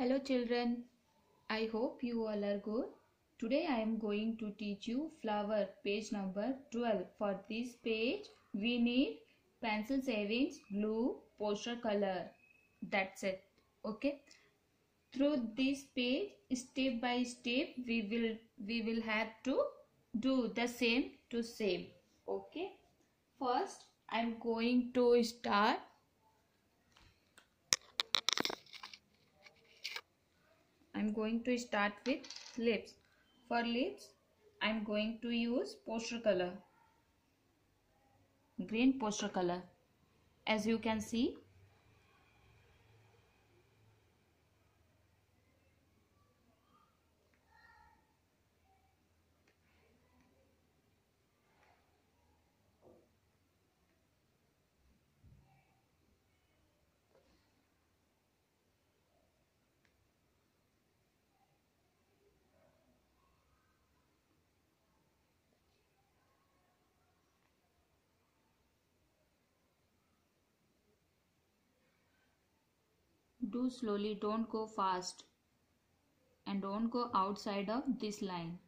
Hello children, I hope you all are good. Today I am going to teach you flower page number 12. For this page we need pencil savings, glue, poster color. That's it. Okay. Through this page step by step we will we will have to do the same to same. Okay. First I am going to start I'm going to start with lips. For lips, I'm going to use poster color. Green poster color. As you can see, do slowly. Don't go fast and don't go outside of this line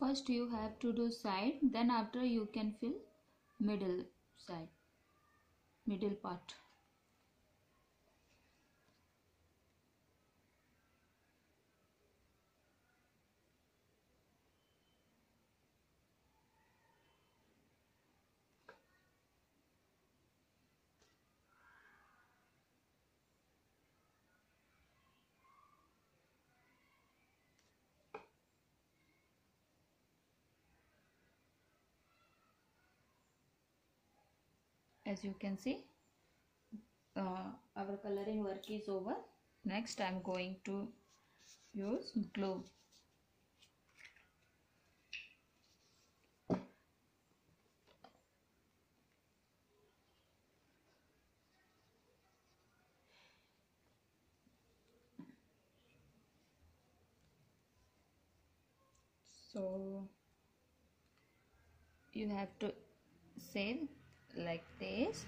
first you have to do side. Then after you can fill middle side middle part as you can see. Uh, our coloring work is over. Next I'm going to use glue. So you have to save like this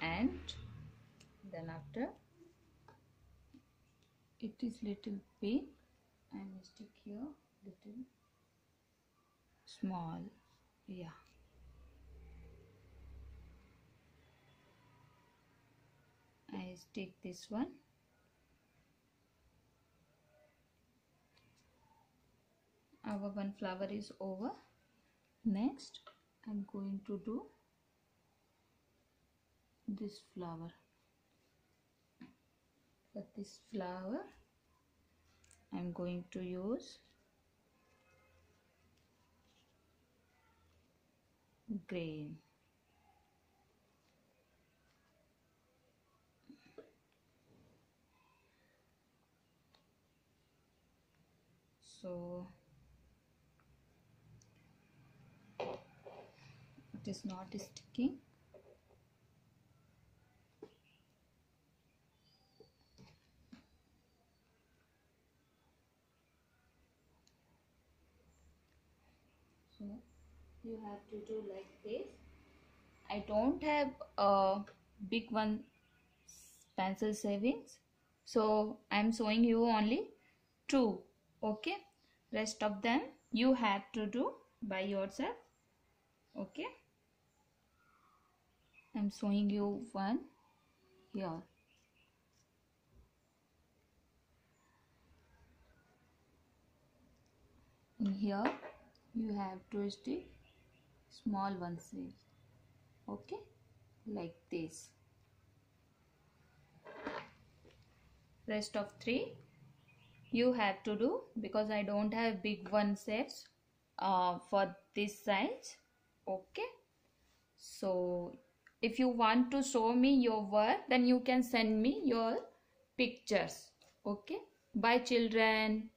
and then after it is little big will stick here little small yeah. I stick this one. Our one flower is over. Next I'm going to do this flower. For this flower I'm going to use green so it is not sticking. You have to do like this? I don't have a big one pencil savings. So I'm showing you only two okay? Rest of them you have to do by yourself okay? I'm showing you one here. In here you have to stick small one size. Okay? Like this. Rest of three. You have to do because I don't have big one sets uh, for this size. Okay? So if you want to show me your work then you can send me your pictures. Okay? Bye children